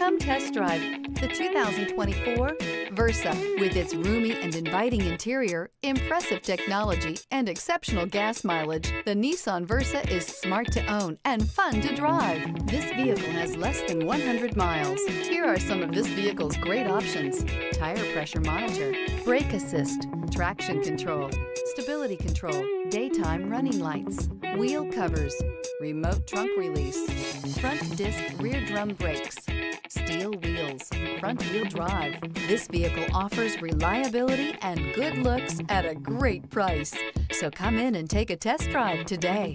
Come test drive the 2024 Versa. With its roomy and inviting interior, impressive technology, and exceptional gas mileage, the Nissan Versa is smart to own and fun to drive. This vehicle has less than 100 miles. Here are some of this vehicle's great options. Tire pressure monitor, brake assist, traction control, stability control, daytime running lights, wheel covers, remote trunk release, front disc rear drum brakes, steel wheels, front wheel drive. This vehicle offers reliability and good looks at a great price. So come in and take a test drive today.